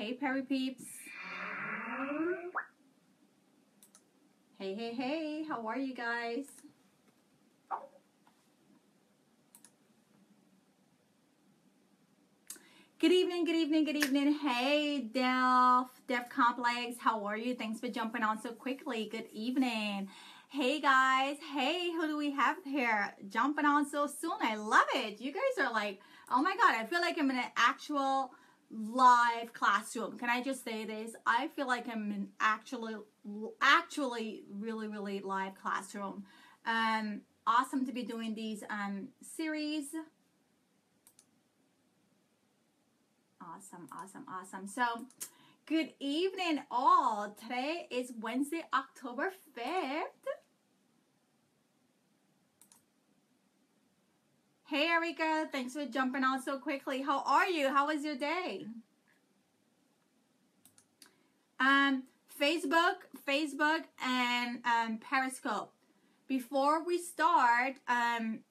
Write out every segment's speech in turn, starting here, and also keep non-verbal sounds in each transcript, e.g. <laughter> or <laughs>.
Hey, Perry Peeps. Hey, hey, hey. How are you guys? Good evening, good evening, good evening. Hey, Delph, Def Complex. How are you? Thanks for jumping on so quickly. Good evening. Hey, guys. Hey, who do we have here? Jumping on so soon. I love it. You guys are like, oh my God, I feel like I'm in an actual live classroom. Can I just say this? I feel like I'm in actually, actually really, really live classroom. Um, awesome to be doing these um, series Awesome, awesome, awesome. So, good evening, all. Today is Wednesday, October 5th. Hey, Erica. Thanks for jumping on so quickly. How are you? How was your day? Um, Facebook, Facebook, and um, Periscope. Before we start, um,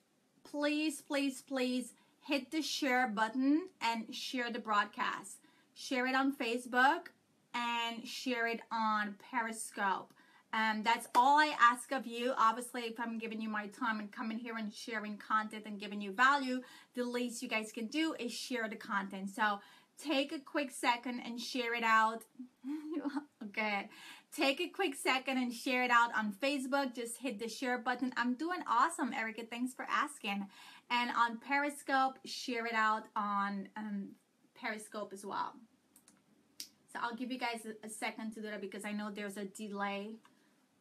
please, please, please hit the share button and share the broadcast. Share it on Facebook and share it on Periscope. Um, that's all I ask of you. Obviously, if I'm giving you my time and coming here and sharing content and giving you value, the least you guys can do is share the content. So take a quick second and share it out. <laughs> okay. Take a quick second and share it out on Facebook. Just hit the share button. I'm doing awesome, Erica. Thanks for asking. And on Periscope, share it out on um, Periscope as well. So I'll give you guys a, a second to do that because I know there's a delay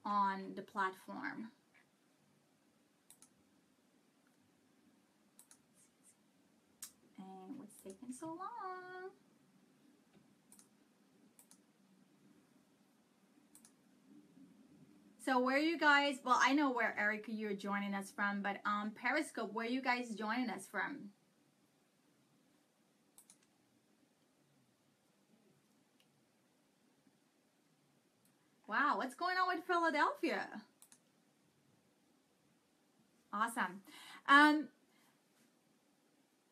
on the platform. And what's taking so long? So where you guys, well, I know where Erica you're joining us from, but um, Periscope, where you guys joining us from? Wow, what's going on with Philadelphia? Awesome. Um,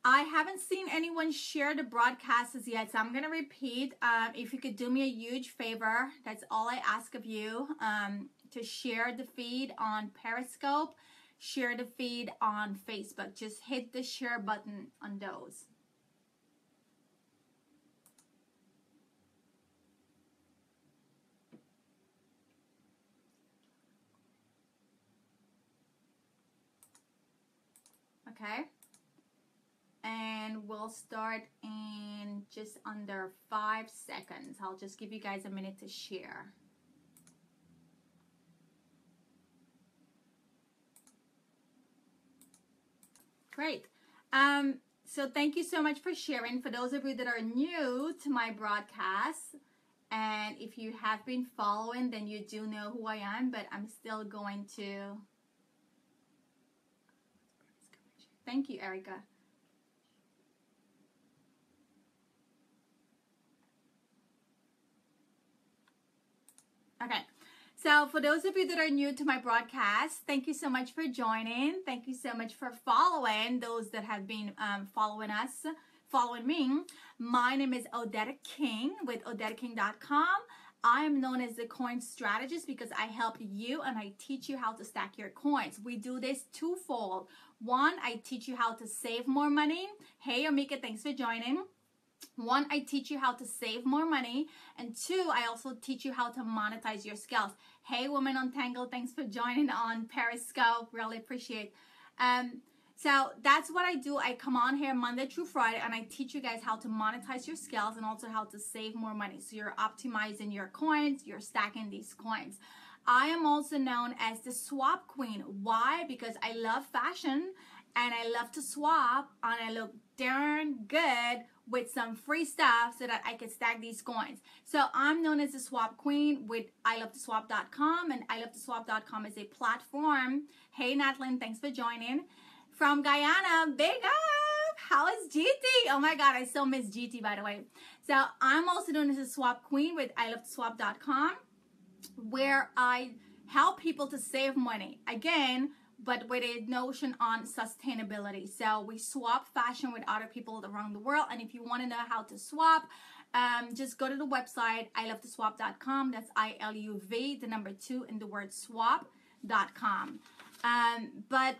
I haven't seen anyone share the broadcasts yet, so I'm going to repeat. Um, if you could do me a huge favor, that's all I ask of you. Um, to share the feed on Periscope, share the feed on Facebook. Just hit the share button on those. Okay. And we'll start in just under five seconds. I'll just give you guys a minute to share. Great. Um, so thank you so much for sharing. For those of you that are new to my broadcast, and if you have been following, then you do know who I am, but I'm still going to. Thank you, Erica. Okay. So for those of you that are new to my broadcast, thank you so much for joining. Thank you so much for following those that have been um, following us, following me. My name is Odetta King with OdettaKing.com. I am known as the coin strategist because I help you and I teach you how to stack your coins. We do this twofold. One, I teach you how to save more money. Hey, Amika, thanks for joining. One, I teach you how to save more money. And two, I also teach you how to monetize your skills. Hey, Woman Untangled, thanks for joining on Periscope. Really appreciate. Um, so that's what I do. I come on here Monday through Friday and I teach you guys how to monetize your skills and also how to save more money. So you're optimizing your coins, you're stacking these coins. I am also known as the swap queen. Why? Because I love fashion and I love to swap and I look darn good with some free stuff so that I can stack these coins. So I'm known as the swap queen with iluv2swap.com and iluv2swap.com is a platform. Hey Natlin, thanks for joining. From Guyana, big up! How is GT? Oh my god, I still miss GT by the way. So I'm also known as the swap queen with iluv2swap.com where I help people to save money. Again, but with a notion on sustainability. So we swap fashion with other people around the world. And if you want to know how to swap, um, just go to the website, iluv2swap.com. That's I L U V, the number two, in the word swap.com. Um, but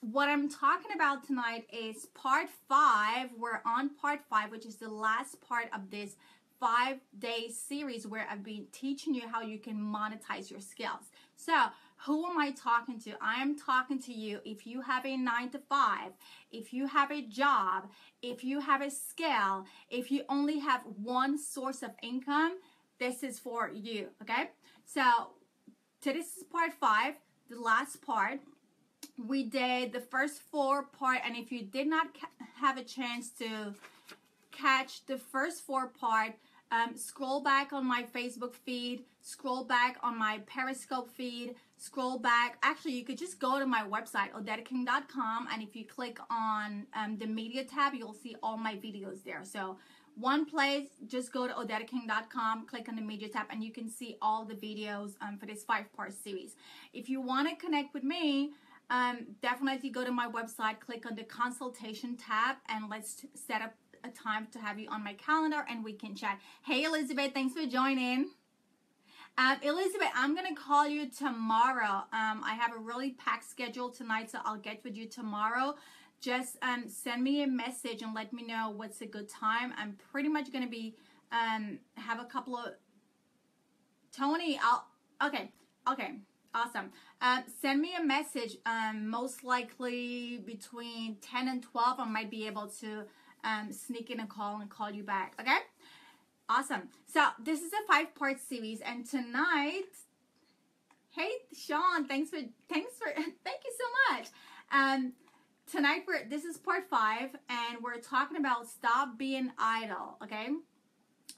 what I'm talking about tonight is part five. We're on part five, which is the last part of this five day series where I've been teaching you how you can monetize your skills. So, who am I talking to? I am talking to you if you have a nine to five, if you have a job, if you have a skill, if you only have one source of income, this is for you. Okay. So, this is part five, the last part we did the first four part and if you did not have a chance to catch the first four part um, scroll back on my facebook feed scroll back on my periscope feed scroll back. Actually you could just go to my website odettaking.com and if you click on um, the media tab you'll see all my videos there. So one place just go to odettaking.com click on the media tab and you can see all the videos um, for this five part series. If you want to connect with me um, definitely go to my website, click on the consultation tab, and let's set up a time to have you on my calendar and we can chat. Hey, Elizabeth, thanks for joining. Um, Elizabeth, I'm going to call you tomorrow. Um, I have a really packed schedule tonight, so I'll get with you tomorrow. Just um, send me a message and let me know what's a good time. I'm pretty much going to be um, have a couple of Tony. I'll okay, okay. Awesome. Uh, send me a message. Um, most likely between 10 and 12, I might be able to um, sneak in a call and call you back. Okay? Awesome. So this is a five part series, and tonight, hey Sean, thanks for thanks for <laughs> thank you so much. Um, tonight we're this is part five, and we're talking about stop being idle. Okay,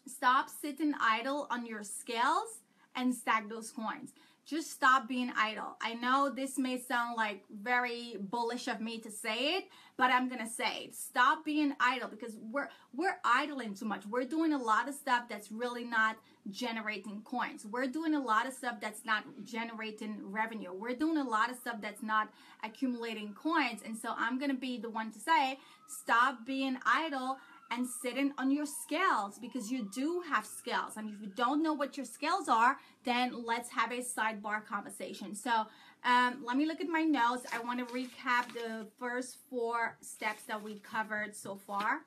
stop sitting idle on your scales and stack those coins just stop being idle. I know this may sound like very bullish of me to say it, but I'm gonna say it. Stop being idle because we're we're idling too much. We're doing a lot of stuff that's really not generating coins. We're doing a lot of stuff that's not generating revenue. We're doing a lot of stuff that's not accumulating coins. And so I'm gonna be the one to say, stop being idle and sitting on your scales because you do have scales. And if you don't know what your scales are, then let's have a sidebar conversation. So um, let me look at my notes. I want to recap the first four steps that we covered so far.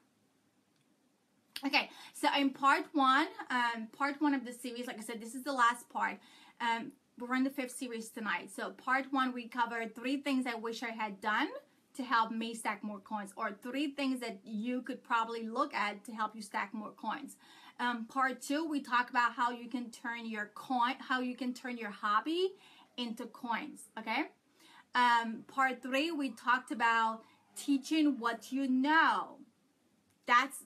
Okay, so in part one, um, part one of the series, like I said, this is the last part. Um, we're in the fifth series tonight. So part one, we covered three things I wish I had done to help me stack more coins or three things that you could probably look at to help you stack more coins. Um, part two, we talk about how you can turn your coin, how you can turn your hobby into coins. Okay. Um, part three, we talked about teaching what you know. That's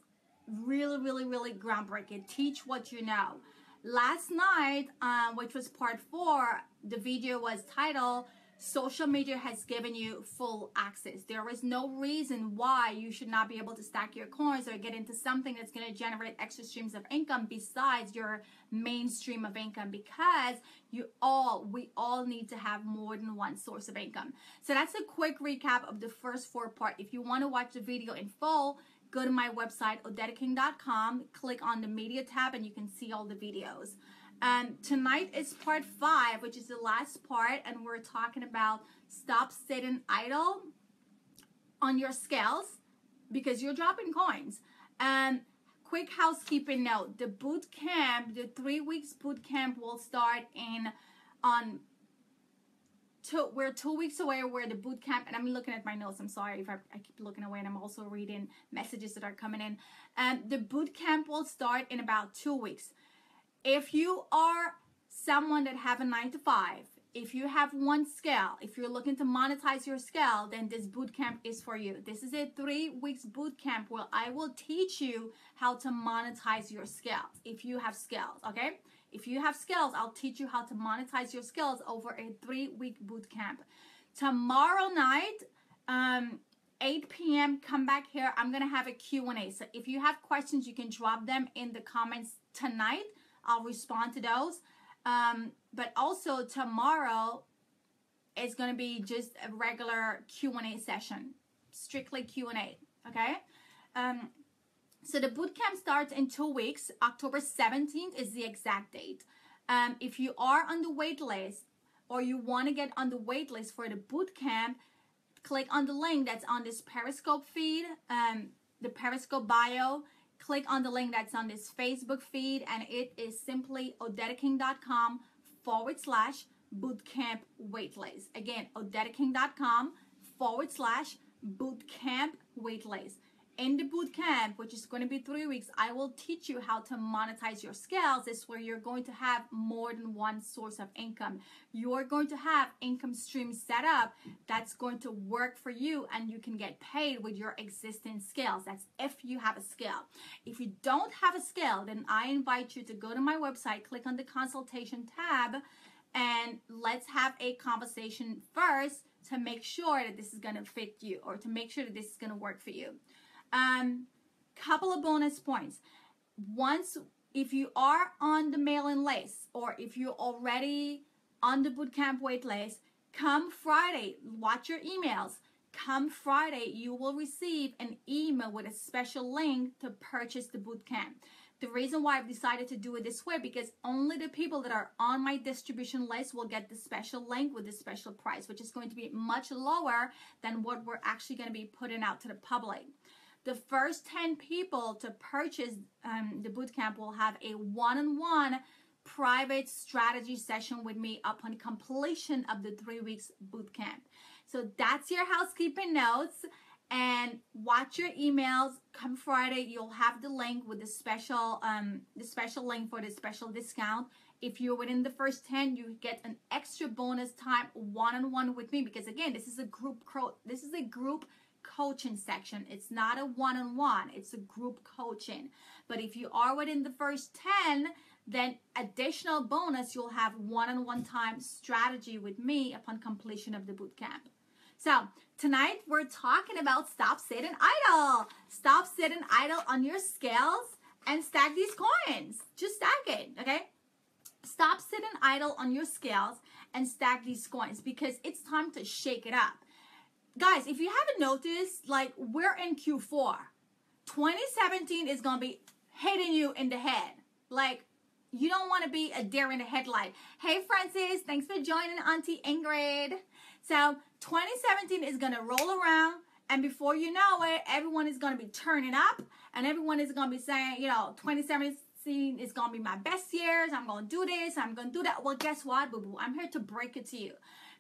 really, really, really groundbreaking. Teach what you know. Last night, um, which was part four, the video was titled social media has given you full access. There is no reason why you should not be able to stack your coins or get into something that's going to generate extra streams of income besides your mainstream of income because you all, we all need to have more than one source of income. So that's a quick recap of the first four part. If you want to watch the video in full, go to my website, odettaking.com, click on the media tab and you can see all the videos. Um, tonight is part five, which is the last part, and we're talking about stop sitting idle on your scales because you're dropping coins. And quick housekeeping note: the boot camp, the three weeks boot camp, will start in on. Two, we're two weeks away where the boot camp and i'm looking at my notes i'm sorry if I, I keep looking away and i'm also reading messages that are coming in um, the boot camp will start in about two weeks if you are someone that have a nine to five, if you have one scale, if you're looking to monetize your scale, then this boot camp is for you. This is a three weeks boot camp where I will teach you how to monetize your scales. If you have scales, okay? If you have skills, I'll teach you how to monetize your skills over a three week boot camp. Tomorrow night, um, 8 p.m. Come back here. I'm gonna have a Q&A. So if you have questions, you can drop them in the comments tonight I'll respond to those. Um, but also tomorrow, it's going to be just a regular Q&A session, strictly Q&A, okay? Um, so the boot camp starts in two weeks. October 17th is the exact date. Um, if you are on the wait list or you want to get on the wait list for the boot camp, click on the link that's on this Periscope feed, um, the Periscope bio. Click on the link that's on this Facebook feed, and it is simply odettaking.com forward slash bootcamp waitlist. Again, odettaking.com forward slash bootcamp waitlist in the boot camp, which is going to be three weeks, I will teach you how to monetize your skills. This is where you're going to have more than one source of income. You're going to have income streams set up that's going to work for you and you can get paid with your existing skills. That's if you have a skill. If you don't have a skill, then I invite you to go to my website, click on the consultation tab, and let's have a conversation first to make sure that this is going to fit you or to make sure that this is going to work for you. Um, couple of bonus points. Once, if you are on the mailing list or if you're already on the bootcamp wait list, come Friday, watch your emails. Come Friday, you will receive an email with a special link to purchase the bootcamp. The reason why I've decided to do it this way because only the people that are on my distribution list will get the special link with the special price, which is going to be much lower than what we're actually going to be putting out to the public. The first 10 people to purchase um, the bootcamp will have a one on one private strategy session with me upon completion of the three weeks bootcamp. So that's your housekeeping notes. And watch your emails. Come Friday, you'll have the link with the special um, the special link for the special discount. If you're within the first 10, you get an extra bonus time one-on-one with me because again, this is a group this is a group coaching section. It's not a one on one, it's a group coaching. But if you are within the first 10, then additional bonus, you'll have one on one time strategy with me upon completion of the boot camp. So, tonight we're talking about stop sitting idle. Stop sitting idle on your scales and stack these coins. Just stack it, okay? Stop sitting idle on your scales and stack these coins because it's time to shake it up guys, if you haven't noticed, like we're in Q4. 2017 is gonna be hitting you in the head. Like you don't want to be a deer in the headlight. Hey Francis, thanks for joining Auntie Ingrid. So 2017 is gonna roll around, and before you know it, everyone is gonna be turning up, and everyone is gonna be saying, you know, 2017 is gonna be my best years. I'm gonna do this. I'm gonna do that. Well, guess what, boo boo? I'm here to break it to you.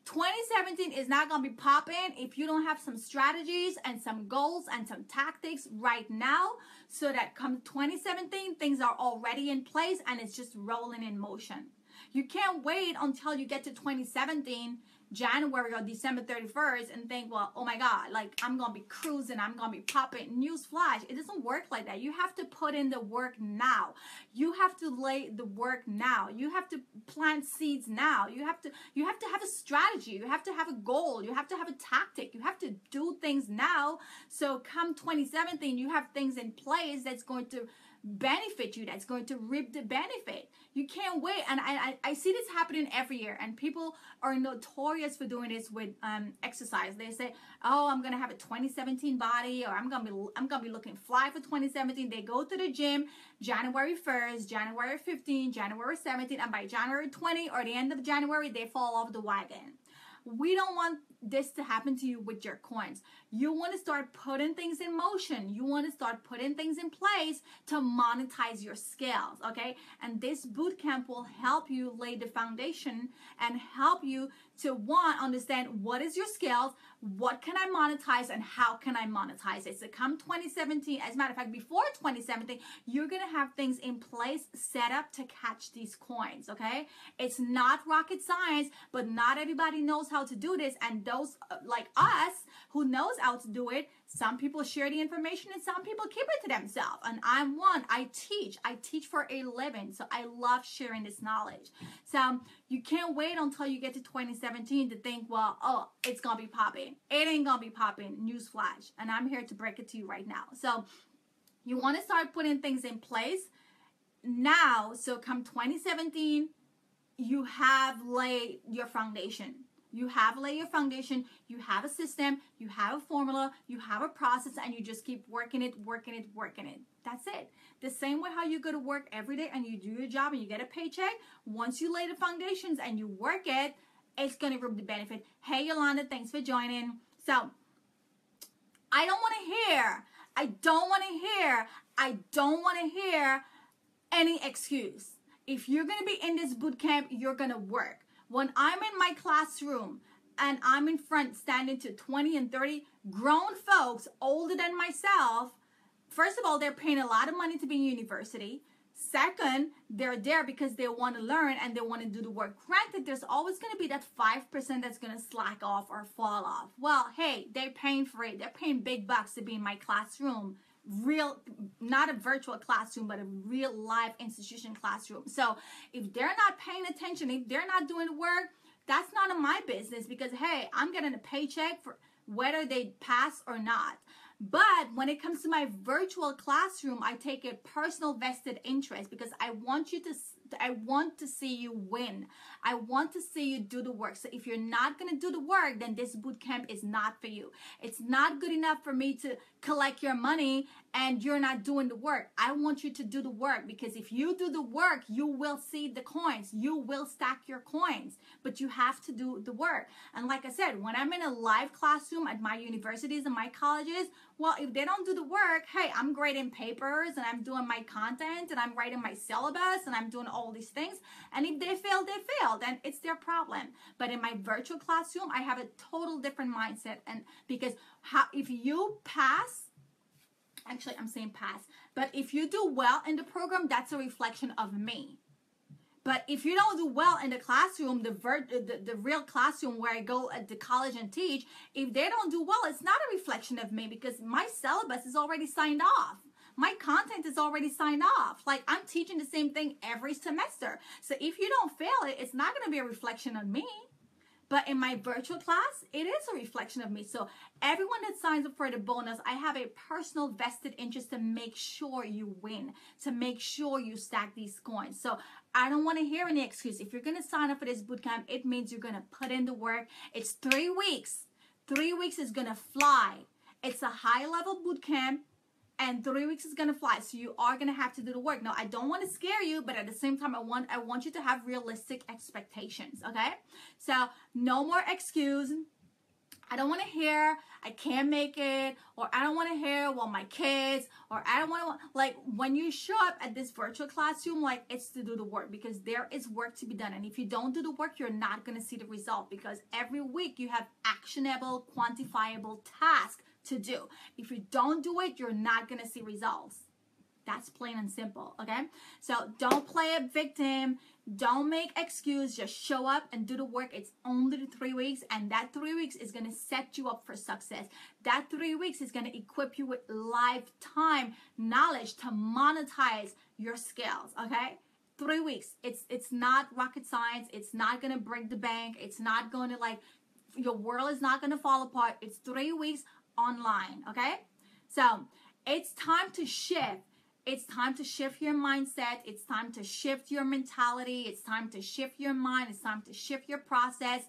2017 is not going to be popping if you don't have some strategies and some goals and some tactics right now so that come 2017 things are already in place and it's just rolling in motion. You can't wait until you get to 2017 January or December 31st and think, well, oh my God, like I'm gonna be cruising, I'm gonna be popping. News flash. It doesn't work like that. You have to put in the work now. You have to lay the work now. You have to plant seeds now. You have to you have to have a strategy. You have to have a goal. You have to have a tactic. You have to do things now. So come 2017, you have things in place that's going to benefit you that's going to reap the benefit. You can't wait. And i i, I see this happening every year and people are notorious for doing this with um, exercise. They say oh i'm gonna have a 2017 body or i'm gonna be i'm gonna be looking fly for 2017 they go to the gym january 1st january 15 january 17 and by january 20 or the end of january they fall off the wagon. We don't want this to happen to you with your coins. You want to start putting things in motion. You want to start putting things in place to monetize your skills, okay? And this boot camp will help you lay the foundation and help you to one understand what is your skills, what can I monetize and how can I monetize it. So come 2017, as a matter of fact, before 2017, you're gonna have things in place set up to catch these coins, okay? It's not rocket science, but not everybody knows how to do this. And those uh, like us who knows how to do it, some people share the information and some people keep it to themselves. And I'm one, I teach. I teach for a living. So I love sharing this knowledge. So you can't wait until you get to 2017 to think, well, oh, it's going to be popping. It ain't going to be popping. Newsflash. And I'm here to break it to you right now. So you want to start putting things in place now. So come 2017, you have laid your foundation You have laid your foundation, you have a system, you have a formula, you have a process, and you just keep working it, working it, working it. That's it. The same way how you go to work every day and you do your job and you get a paycheck, once you lay the foundations and you work it, it's going to reap the benefit. Hey, Yolanda, thanks for joining. So, I don't want to hear, I don't want to hear, I don't want to hear any excuse. If you're going to be in this boot camp, you're going to work. When I'm in my classroom and I'm in front standing to 20 and 30 grown folks older than myself, first of all, they're paying a lot of money to be in university. Second, they're there because they want to learn and they want to do the work. Granted, there's always going to be that 5% that's going to slack off or fall off. Well, hey, they're paying for it. They're paying big bucks to be in my classroom real not a virtual classroom but a real live institution classroom. So if they're not paying attention if they're not doing the work that's none of my business because hey i'm getting a paycheck for whether they pass or not but when it comes to my virtual classroom i take a personal vested interest because i want you to I want to see you win. I want to see you do the work. So if you're not going to do the work, then this boot camp is not for you. It's not good enough for me to collect your money and you're not doing the work. I want you to do the work because if you do the work, you will see the coins. You will stack your coins, but you have to do the work. And like I said, when I'm in a live classroom at my universities and my colleges, well, if they don't do the work, hey, I'm grading papers and I'm doing my content and I'm writing my syllabus and I'm doing all these things. And if they fail, they fail. Then it's their problem. But in my virtual classroom, I have a total different mindset. And because how, if you pass, actually, I'm saying pass, but if you do well in the program, that's a reflection of me. But if you don't do well in the classroom, the, ver- the, the real classroom where I go at the college and teach, if they don't do well, it's not a reflection of me because my syllabus is already signed off. My content is already signed off. Like I'm teaching the same thing every semester. So if you don't fail it, it's not going to be a reflection on me. But in my virtual class, it is a reflection of me. So everyone that signs up for the bonus, I have a personal vested interest to make sure you win, to make sure you stack these coins. So I don't want to hear any excuse. If you're going to sign up for this bootcamp, it means you're going to put in the work. It's three weeks. Three weeks is going to fly. It's a high level bootcamp and three weeks is gonna fly so you are gonna have to do the work. Now i don't want to scare you but at the same time i want i want you to have realistic expectations okay? So no more excuse. I don't want to hear I can't make it, or I don't want to hear well my kids, or I don't want to like when you show up at this virtual classroom, like it's to do the work because there is work to be done, and if you don't do the work, you're not gonna see the result because every week you have actionable, quantifiable tasks to do. If you don't do it, you're not going to see results. That's plain and simple, okay? So don't play a victim. Don't make excuse. Just show up and do the work. It's only three weeks, and that three weeks is going to set you up for success. That three weeks is going to equip you with lifetime knowledge to monetize your skills, okay? Three weeks. It's it's not rocket science. It's not going to break the bank. It's not going to like your world is not going to fall apart. It's three weeks online, okay? So it's time to shift. It's time to shift your mindset. It's time to shift your mentality. It's time to shift your mind. It's time to shift your process.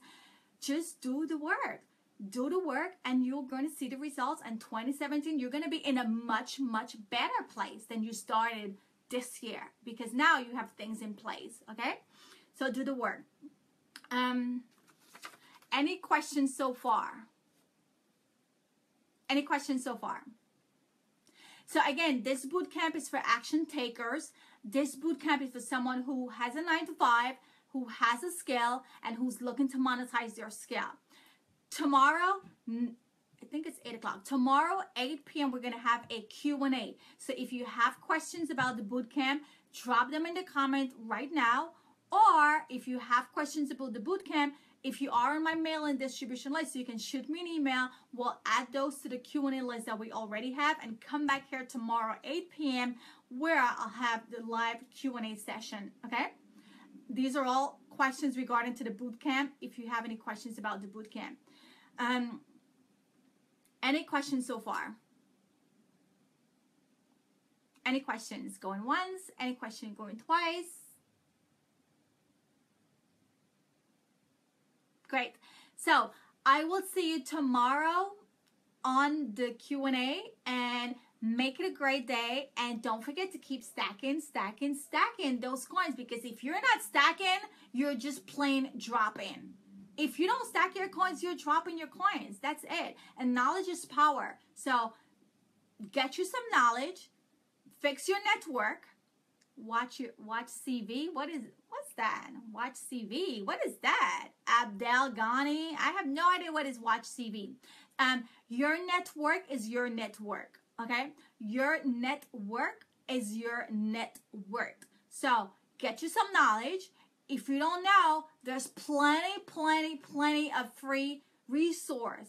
Just do the work. Do the work, and you're going to see the results. And 2017, you're going to be in a much, much better place than you started this year because now you have things in place. Okay? So do the work. Um, any questions so far? Any questions so far? So again, this boot camp is for action takers. This boot camp is for someone who has a nine to five, who has a skill, and who's looking to monetize their skill. Tomorrow, I think it's 8 o'clock. Tomorrow, 8 p.m., we're going to have a Q&A. So if you have questions about the boot camp, drop them in the comment right now. Or if you have questions about the boot camp, if you are on my mail-in distribution list, you can shoot me an email. We'll add those to the Q&A list that we already have and come back here tomorrow 8 p.m. where I'll have the live Q&A session, okay? These are all questions regarding to the boot camp if you have any questions about the boot camp. Um, any questions so far? Any questions going once? Any question going twice? Great. So I will see you tomorrow on the Q&A and make it a great day. And don't forget to keep stacking stacking stacking those coins because if you're not stacking you're just plain dropping. If you don't stack your coins you're dropping your coins. That's it. And knowledge is power. So get you some knowledge fix your network watch your watch cv what is what's that watch cv what is that abdel ghani i have no idea what is watch cv um your network is your network Okay? Your network is your net worth. So get you some knowledge. If you don't know, there's plenty, plenty, plenty of free resource.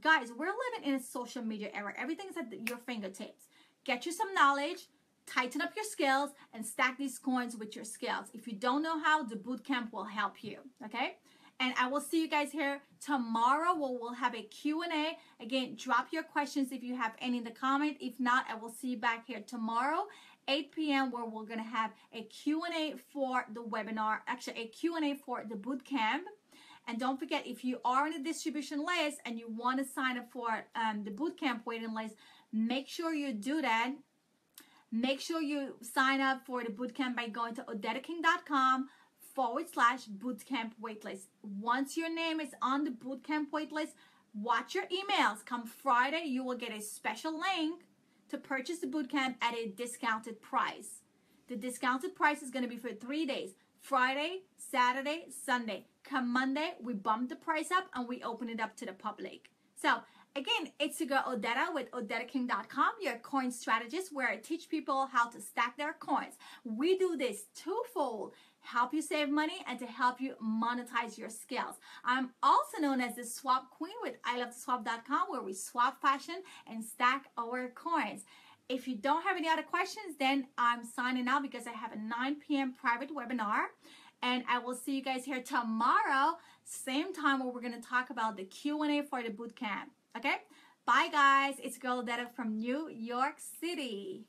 Guys, we're living in a social media era. Everything's at your fingertips. Get you some knowledge, tighten up your skills, and stack these coins with your skills. If you don't know how, the bootcamp will help you. Okay? and I will see you guys here tomorrow where we'll have a Q&A. Again, drop your questions if you have any in the comment. If not, I will see you back here tomorrow 8 p.m. where we're going to have a Q&A for the webinar, actually a Q&A for the boot camp. And don't forget, if you are in the distribution list and you want to sign up for um, the bootcamp waiting list, make sure you do that. Make sure you sign up for the bootcamp by going to odettaking.com forward slash bootcamp waitlist. Once your name is on the bootcamp waitlist, watch your emails. Come Friday, you will get a special link to purchase the bootcamp at a discounted price. The discounted price is going to be for three days Friday, Saturday, Sunday. Come Monday, we bump the price up and we open it up to the public. So, again, it's go Odetta with OdettaKing.com, your coin strategist, where I teach people how to stack their coins. We do this twofold help you save money and to help you monetize your skills. I'm also known as the swap queen with iloveswap.com where we swap fashion and stack our coins. If you don't have any other questions, then I'm signing out because I have a 9 p.m. private webinar. And I will see you guys here tomorrow, same time where we're going to talk about the Q&A for the bootcamp. Okay? Bye, guys. It's Girl Odetta from New York City.